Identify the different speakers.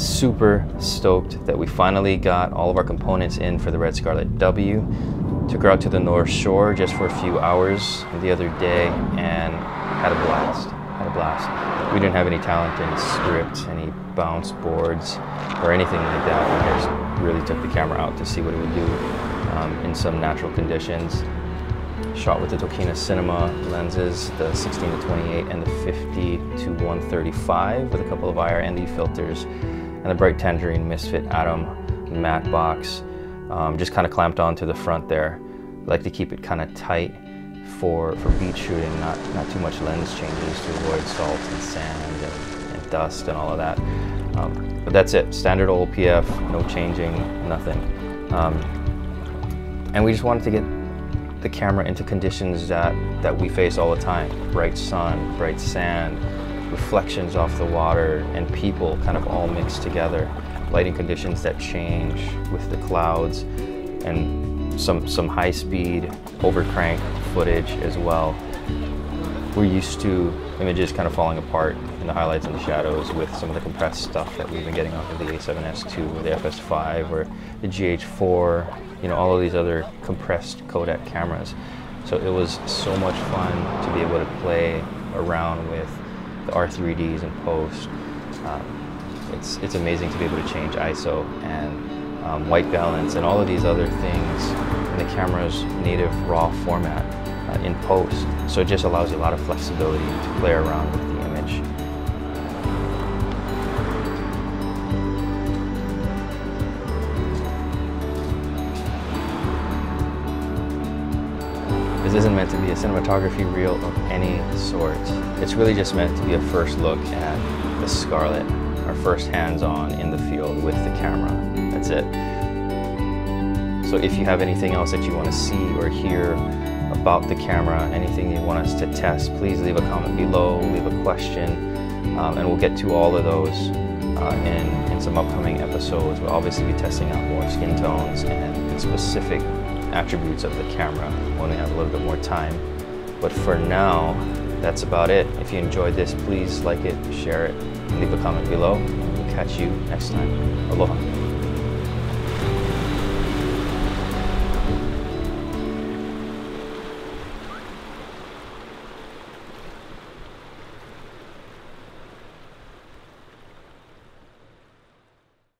Speaker 1: super stoked that we finally got all of our components in for the Red Scarlet W. Took her out to the North Shore just for a few hours the other day and had a blast. Had a blast. We didn't have any talent in script, any bounce boards, or anything like that. We just really took the camera out to see what it would do um, in some natural conditions shot with the Tokina Cinema lenses, the 16 to 28 and the 50 to 135 with a couple of IR-ND filters and the Bright Tangerine Misfit Atom matte box um, just kind of clamped onto the front there. Like to keep it kind of tight for, for beach shooting, not, not too much lens changes to avoid salt and sand and, and dust and all of that. Um, but that's it, standard OLPF, no changing, nothing. Um, and we just wanted to get the camera into conditions that, that we face all the time. Bright sun, bright sand, reflections off the water, and people kind of all mixed together. Lighting conditions that change with the clouds, and some, some high speed overcrank footage as well. We're used to images kind of falling apart in the highlights and the shadows with some of the compressed stuff that we've been getting off of the A7S II or the FS5 or the GH4 you know, all of these other compressed codec cameras. So it was so much fun to be able to play around with the R3Ds and post. Um, it's, it's amazing to be able to change ISO and um, white balance and all of these other things in the camera's native RAW format uh, in post. So it just allows you a lot of flexibility to play around with This isn't meant to be a cinematography reel of any sort. It's really just meant to be a first look at the Scarlet, our first hands-on in the field with the camera. That's it. So if you have anything else that you want to see or hear about the camera, anything you want us to test, please leave a comment below, leave a question, um, and we'll get to all of those uh, in, in some upcoming episodes. We'll obviously be testing out more skin tones and specific attributes of the camera when we have a little bit more time. But for now, that's about it. If you enjoyed this, please like it, share it, leave a comment below. And We'll catch you next time. Aloha.